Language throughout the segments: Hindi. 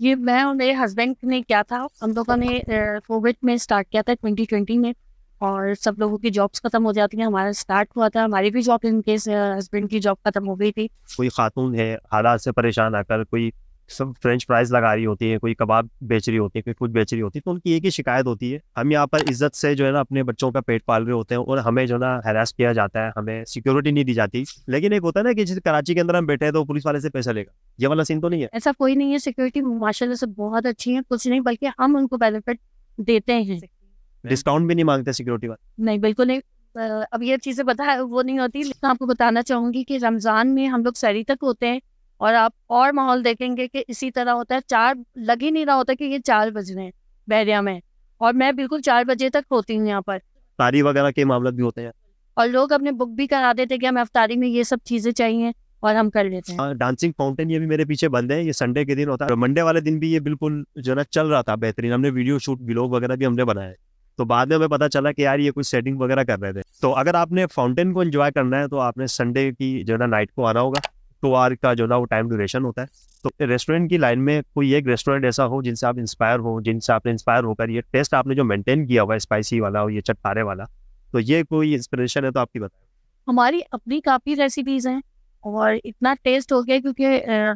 ये मैं और मेरे हस्बैंड ने क्या था। हम लोगों ने कोविड में स्टार्ट किया था ट्वेंटी ट्वेंटी में और सब लोगों की जॉब्स खत्म हो जाती हैं। हमारा स्टार्ट हुआ था। हमारी भी जॉब इनकेस हस्बैंड की जॉब खत्म हो गई थी। कोई खातून है, हालात से परेशान आकर, कोई सब फ्रेंच फ्राइज लगा रही होती है कोई कबाब बेच रही होती है कोई कुछ बेच रही होती है तो उनकी एक ही शिकायत होती है। हम यहाँ पर इज़्ज़त से जो है ना अपने बच्चों का पेट पाल रहे होते हैं और हमें जो है ना हरास किया जाता है हमें सिक्योरिटी नहीं दी जाती। लेकिन एक होता है ना कि जैसे कराची के अंदर हम बैठे हैं तो पुलिस वाले से पैसा लेगा। ये वाला सीन तो नहीं है। ऐसा कोई नहीं है सिक्योरिटी माशाल्लाह से बहुत अच्छी है कुछ नहीं बल्कि हम उनको बेनिफिट देते हैं। डिस्काउंट भी नहीं मांगते सिक्योरिटी वाले। नहीं बिल्कुल नहीं। अब ये चीज़ें बता वो नहीं होती लेकिन आपको बताना चाहूँगी कि रमज़ान में हम लोग सरी तक होते हैं और आप और माहौल देखेंगे कि इसी तरह होता है। चार लग ही नहीं रहा होता कि ये चार बज रहे हैं बैरिया में। और मैं बिल्कुल चार बजे तक होती हूँ यहाँ पर। तारी वगैरह के मामले भी होते हैं। और लोग अपने बुक भी करा देते कि हमें अफ्तारी में ये सब चीज़ें चाहिए और हम कर लेते हैं। डांसिंग फाउंटेन ये भी मेरे पीछे बंद है। ये संडे के दिन होता है। मंडे वाले दिन भी ये बिल्कुल जो ना चल रहा था बेहतरीन। हमने वीडियो शूट ब्लॉग वगैरह भी हमने बनाया तो बाद में हमें पता चला कि यार ये कुछ सेटिंग वगैरह कर रहे थे। तो अगर आपने फाउंटेन को एंजॉय करना है तो आपने संडे की जो ना नाइट को आना होगा। टू आवर का जो ना वो टाइम ड्यूरेशन होता है। तो रेस्टोरेंट की लाइन में कोई एक रेस्टोरेंट ऐसा हो जिनसे आप इंस्पायर हो, जिनसे आपने इंस्पायर होकर ये टेस्ट आपने जो मेंटेन किया हुआ है स्पाइसी वाला और ये चटकारे वाला तो ये कोई इंस्पिरेशन है तो आपकी बताएँ हमारी अपनी काफ़ी रेसिपीज़ हैं और इतना टेस्ट हो गया क्योंकि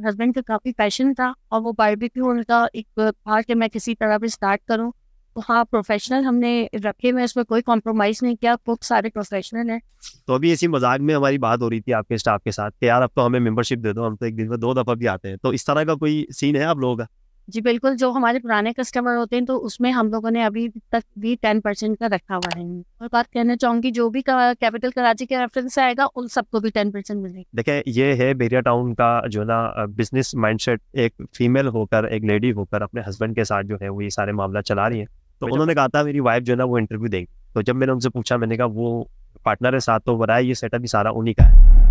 हस्बैंड का काफ़ी पैशन था और वो बारबेक्यू उनका एक था कि मैं किसी तरह भी स्टार्ट करूँ। हाँ प्रोफेशनल हमने रखे हुए इसमें कोई कॉम्प्रोमाइज़ नहीं किया कुक सारे प्रोफेशनल हैं। तो अभी इसी मज़ाक में हमारी बात हो रही थी आपके स्टाफ के साथ कि यार अब तो हमें मेंबरशिप दे दो हम तो एक दिन में दो दफ़ा भी आते हैं। तो इस तरह का कोई सीन है आप लोगों का? जी बिल्कुल जो हमारे पुराने कस्टमर होते हैं तो उसमें हम लोगों ने अभी तक भी टेन परसेंट का रखा हुआ है। और बात कहना चाहूँगी जो भी कैपिटल कराची के रेफरेंस से आएगा उन सबको भी टेन परसेंट मिलेगा। देखिए ये है बेरिया टाउन का जो ना बिज़नेस माइंडसेट एक फीमेल होकर एक लेडी होकर अपने हस्बैंड के साथ जो है वो ये सारे मामला चला रही है। तो उन्होंने कहा था मेरी वाइफ जो है ना वो इंटरव्यू देंगी। तो जब मैंने उनसे पूछा मैंने कहा वो पार्टनर है साथ तो बरा ये सेटअप भी सारा उन्हीं का है।